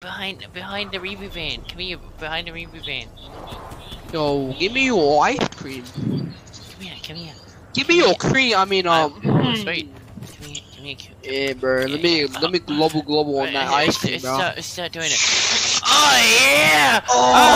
Behind, behind the reboot van. Come here, behind the reboot van. Yo, give me your ice cream. Come here, come here. Give me your cream. I mean, um. Sweet. Come here, come here. Come Yeah, bro. Let me let me global global on that uh, ice cream, bro. start, doing it. Oh yeah! Oh,